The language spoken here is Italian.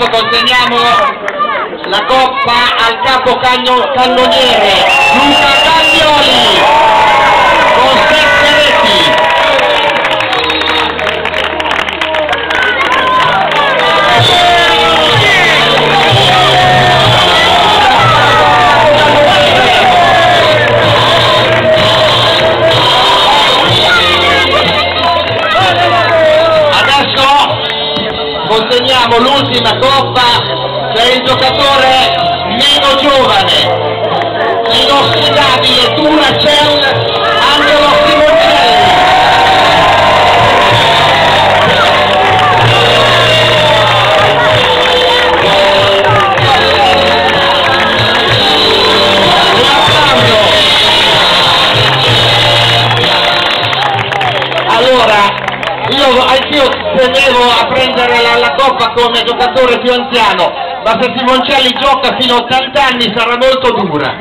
Adesso consegniamo la coppa al capo cannoniere Luca Adesso consegniamo l'ultima coppa per il giocatore meno giovane, inossidabile Duracell Angelo Simoncelli. Allora, io anch'io tenevo a prendere la, la coppa come giocatore più anziano, ma se Simoncelli gioca fino a 80 anni sarà molto dura.